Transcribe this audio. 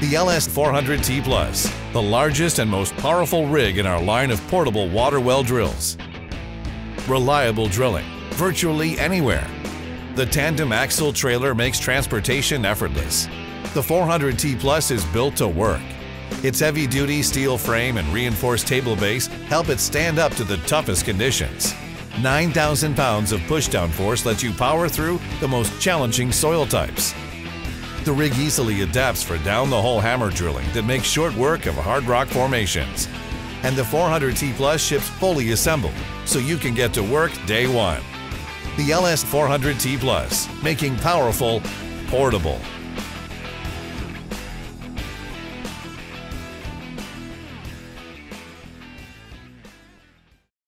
The LS400T Plus, the largest and most powerful rig in our line of portable water well drills. Reliable drilling, virtually anywhere. The tandem axle trailer makes transportation effortless. The 400T Plus is built to work. Its heavy-duty steel frame and reinforced table base help it stand up to the toughest conditions. 9,000 pounds of pushdown force lets you power through the most challenging soil types. The rig easily adapts for down-the-hole hammer drilling that makes short work of hard rock formations. And the 400T Plus ships fully assembled, so you can get to work day one. The LS400T Plus, making powerful portable.